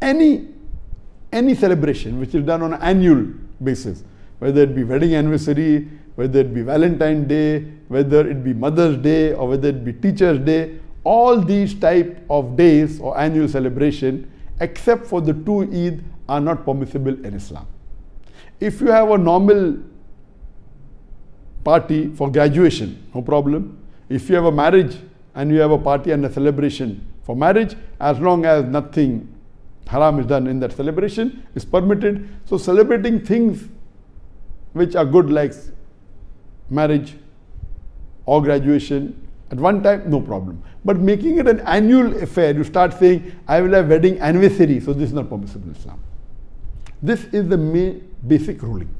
any any celebration which is done on an annual basis, whether it be wedding anniversary, whether it be Valentine's Day, whether it be Mother's Day, or whether it be Teacher's Day, all these type of days or annual celebration, except for the two Eid, are not permissible in Islam. If you have a normal party for graduation, no problem. If you have a marriage and you have a party and a celebration for marriage, as long as nothing haram is done in that celebration, is permitted. So celebrating things which are good like marriage or graduation at one time, no problem. But making it an annual affair, you start saying, I will have wedding anniversary, so this is not permissible in Islam. This is the main basic ruling.